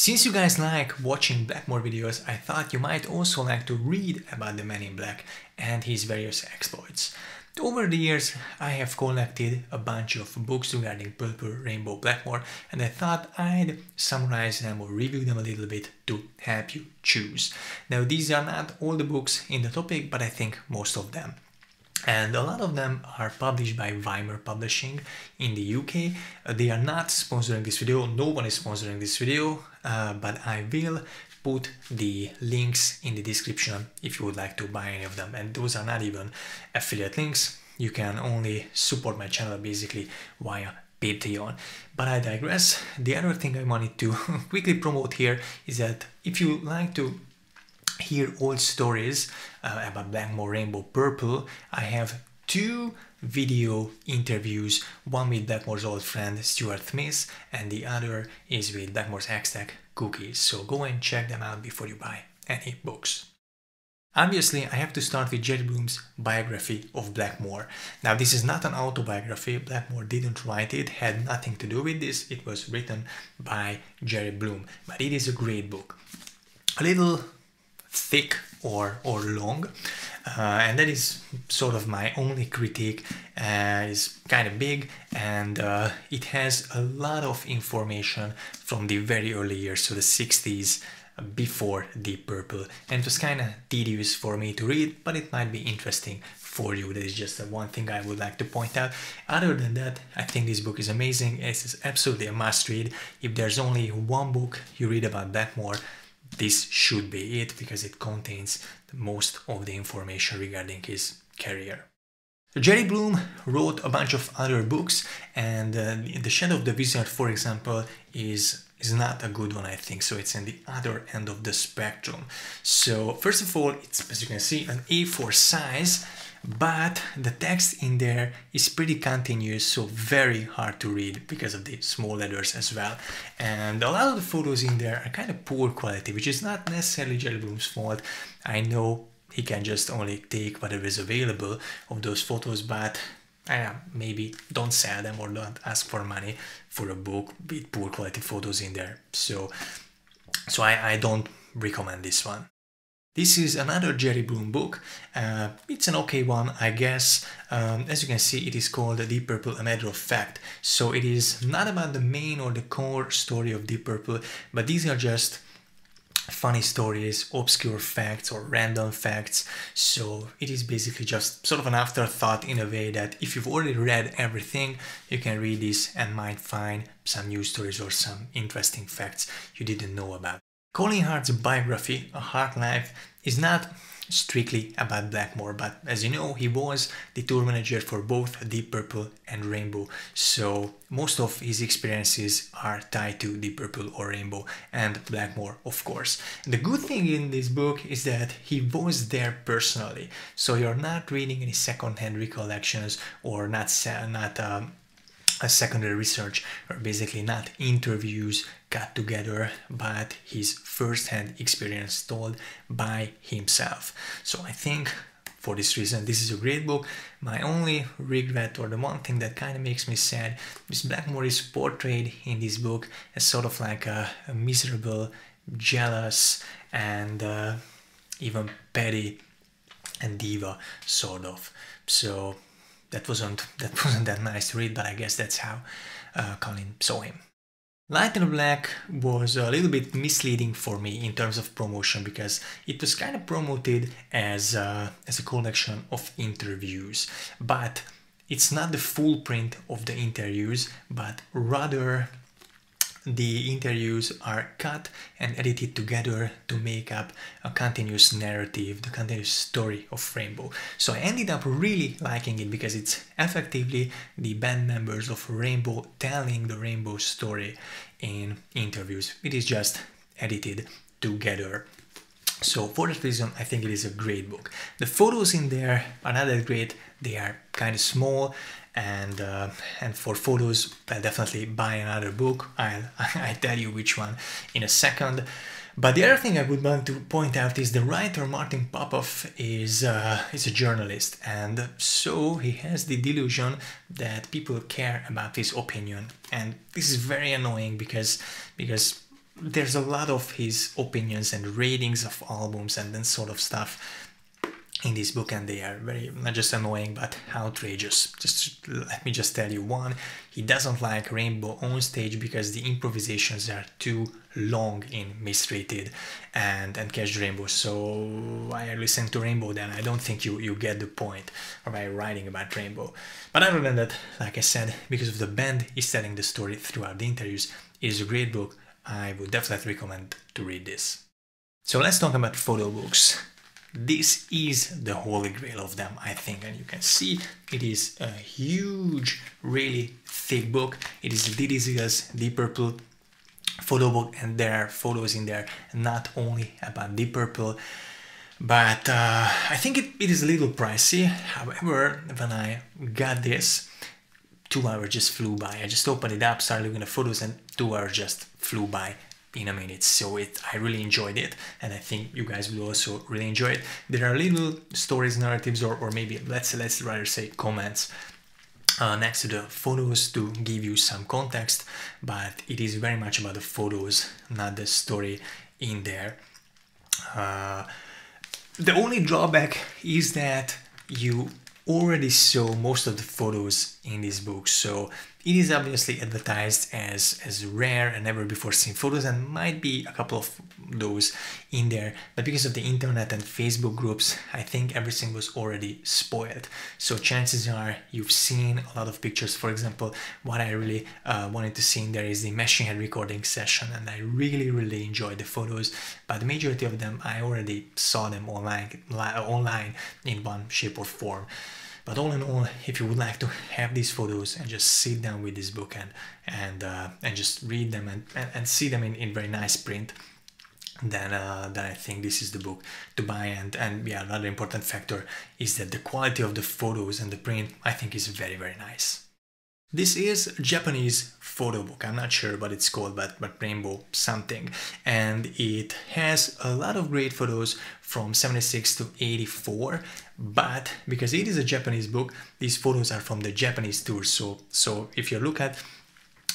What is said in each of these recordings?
Since you guys like watching Blackmore videos, I thought you might also like to read about the Man in Black and his various exploits. Over the years, I have collected a bunch of books regarding Purple Rainbow Blackmore and I thought I'd summarize them or review them a little bit to help you choose. Now these are not all the books in the topic, but I think most of them and a lot of them are published by Wymer Publishing in the UK. Uh, they are not sponsoring this video, no one is sponsoring this video, uh, but I will put the links in the description if you would like to buy any of them. And those are not even affiliate links, you can only support my channel basically via Patreon. But I digress. The other thing I wanted to quickly promote here is that if you like to hear old stories uh, about Blackmore Rainbow Purple, I have two video interviews, one with Blackmore's old friend Stuart Smith and the other is with Blackmore's Hextech Cookies. So go and check them out before you buy any books. Obviously, I have to start with Jerry Bloom's biography of Blackmore. Now, this is not an autobiography, Blackmore didn't write it, had nothing to do with this, it was written by Jerry Bloom, but it is a great book. A little thick or, or long. Uh, and that is sort of my only critique. Uh, is kind of big and uh, it has a lot of information from the very early years so the 60s before Deep Purple. And it was kind of tedious for me to read but it might be interesting for you. That is just one thing I would like to point out. Other than that I think this book is amazing. It's absolutely a must read. If there's only one book you read about Blackmore this should be it because it contains most of the information regarding his career. Jerry Bloom wrote a bunch of other books and uh, The Shadow of the Wizard, for example, is is not a good one, I think. So it's in the other end of the spectrum. So first of all, it's, as you can see, an A4 size but the text in there is pretty continuous so very hard to read because of the small letters as well. And a lot of the photos in there are kind of poor quality which is not necessarily Jerry Bloom's fault. I know he can just only take whatever is available of those photos but uh, maybe don't sell them or don't ask for money for a book with poor quality photos in there. So so I, I don't recommend this one this is another Jerry Bloom book. Uh, it's an okay one, I guess. Um, as you can see, it is called Deep Purple, A Matter of Fact. So it is not about the main or the core story of Deep Purple, but these are just funny stories, obscure facts or random facts. So it is basically just sort of an afterthought in a way that if you've already read everything, you can read this and might find some new stories or some interesting facts you didn't know about. Colin Hart's biography, A Hart Life, is not strictly about Blackmore, but as you know, he was the tour manager for both Deep Purple and Rainbow, so most of his experiences are tied to Deep Purple or Rainbow and Blackmore, of course. The good thing in this book is that he was there personally, so you're not reading any second-hand recollections or not, not um, a secondary research. Or basically not interviews cut together but his first-hand experience told by himself. So i think for this reason this is a great book. My only regret or the one thing that kind of makes me sad is blackmore is portrayed in this book as sort of like a, a miserable jealous and uh, even petty and diva sort of. So that wasn't that wasn't that nice to read, but I guess that's how uh, Colin saw him. Light and Black was a little bit misleading for me in terms of promotion because it was kind of promoted as a, as a collection of interviews, but it's not the full print of the interviews, but rather the interviews are cut and edited together to make up a continuous narrative, the continuous story of Rainbow. So I ended up really liking it because it's effectively the band members of Rainbow telling the Rainbow story in interviews. It is just edited together. So for that reason, I think it is a great book. The photos in there are not that great. They are kind of small and uh, and for photos I'll definitely buy another book. I'll I tell you which one in a second. But the other thing I would want to point out is the writer Martin Popoff is uh, is a journalist and so he has the delusion that people care about his opinion. And this is very annoying because because there's a lot of his opinions and ratings of albums and then sort of stuff in this book and they are very not just annoying but outrageous. Just let me just tell you one. He doesn't like rainbow on stage because the improvisations are too long in mistreated and and catch rainbow. So i listen to rainbow then? I don't think you you get the point by writing about rainbow. But other than that like i said because of the band is telling the story throughout the interviews it is a great book. I would definitely recommend to read this. So let's talk about photo books this is the holy grail of them i think and you can see it is a huge really thick book. It is Didi Zill's Deep Purple photo book and there are photos in there not only about Deep Purple but uh, I think it, it is a little pricey. However when I got this two hours just flew by. I just opened it up started looking at photos and two hours just flew by in a minute so it i really enjoyed it and i think you guys will also really enjoy it. There are little stories narratives or, or maybe let's let's rather say comments uh, next to the photos to give you some context but it is very much about the photos not the story in there. Uh, the only drawback is that you already saw most of the photos in this book so it is obviously advertised as, as rare and never before seen photos and might be a couple of those in there. But because of the internet and Facebook groups I think everything was already spoiled. So chances are you've seen a lot of pictures. For example what I really uh, wanted to see in there is the machine head recording session and I really really enjoyed the photos. But the majority of them I already saw them online online in one shape or form. But all in all, if you would like to have these photos and just sit down with this book and and uh, and just read them and, and, and see them in, in very nice print, then uh, then I think this is the book to buy. And and yeah, another important factor is that the quality of the photos and the print I think is very very nice. This is Japanese photo book. I'm not sure what it's called, but, but Rainbow something. And it has a lot of great photos from 76 to 84. But because it is a Japanese book, these photos are from the Japanese tour. So, so if you look at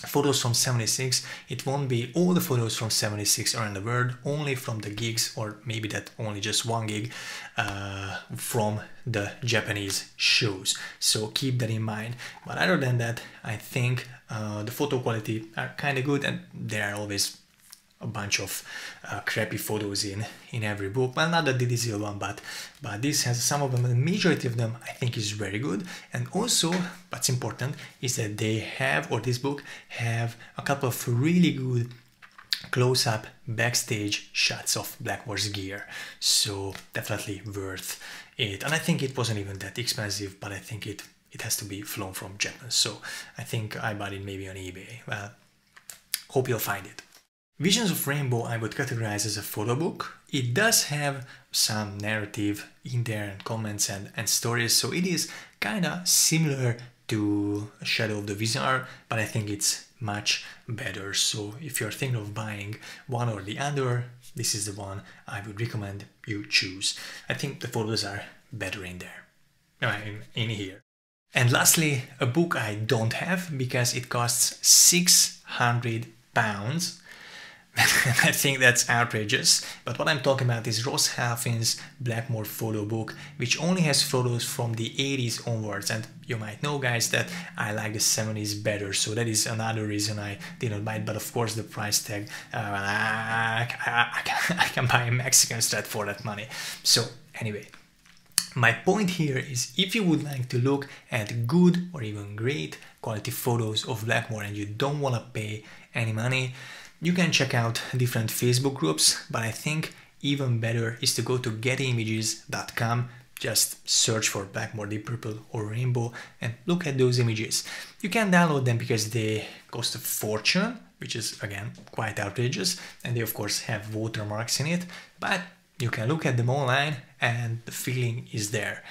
photos from 76 it won't be all the photos from 76 around the world only from the gigs or maybe that only just one gig uh, from the Japanese shows. So keep that in mind. But other than that I think uh, the photo quality are kind of good and they are always a bunch of uh, crappy photos in in every book. Well not that the Zill one but but this has some of them the majority of them I think is very good. And also what's important is that they have or this book have a couple of really good close-up backstage shots of Black Blackmore's gear. So definitely worth it. And I think it wasn't even that expensive but I think it it has to be flown from Japan. So I think I bought it maybe on eBay. Well hope you'll find it Visions of Rainbow I would categorize as a photo book. It does have some narrative in there and comments and, and stories, so it is kinda similar to Shadow of the Wizard, but I think it's much better. So if you're thinking of buying one or the other, this is the one I would recommend you choose. I think the photos are better in there, uh, in, in here. And lastly, a book I don't have because it costs 600 pounds I think that's outrageous. But what I'm talking about is Ross Halfin's Blackmore photo book, which only has photos from the 80s onwards. And you might know, guys, that I like the 70s better. So that is another reason I didn't buy it. But of course, the price tag, uh, I, I, I, can, I can buy a Mexican Strat for that money. So anyway, my point here is if you would like to look at good or even great quality photos of Blackmore and you don't want to pay any money, you can check out different Facebook groups, but I think even better is to go to gettyimages.com just search for Blackmore Deep Purple or Rainbow and look at those images. You can download them because they cost a fortune, which is again quite outrageous, and they of course have watermarks in it, but you can look at them online and the feeling is there.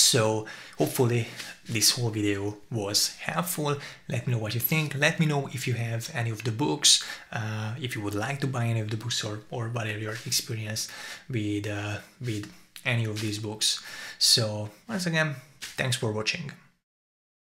So hopefully this whole video was helpful. Let me know what you think. Let me know if you have any of the books, uh, if you would like to buy any of the books or, or whatever your experience with, uh, with any of these books. So once again, thanks for watching.